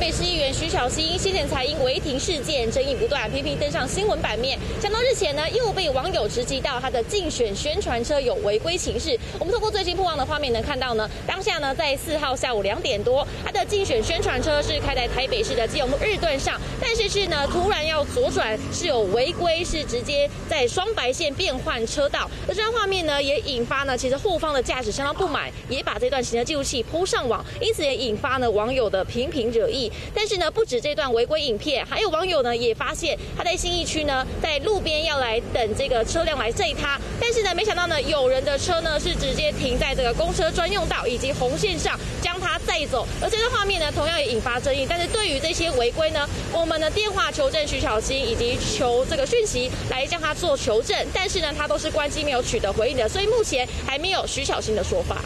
北市议员徐小新先前才因违停事件争议不断，频频登上新闻版面。想到日前呢，又被网友直击到他的竞选宣传车有违规情事。我们透过最新曝光的画面能看到呢，当下呢在四号下午两点多，他的竞选宣传车是开在台北市的基隆路日段上，但是是呢突然要左转是有违规，是直接在双白线变换车道。而这张画面呢也引发呢其实后方的驾驶相当不满，也把这段行车记录器铺上网，因此也引发呢网友的频频惹但是呢，不止这段违规影片，还有网友呢也发现他在新义区呢，在路边要来等这个车辆来载他，但是呢，没想到呢，有人的车呢是直接停在这个公车专用道以及红线上，将他载走。而这段画面呢，同样也引发争议。但是对于这些违规呢，我们的电话求证徐小新以及求这个讯息来将他做求证，但是呢，他都是关机没有取得回应的，所以目前还没有徐小新的说法。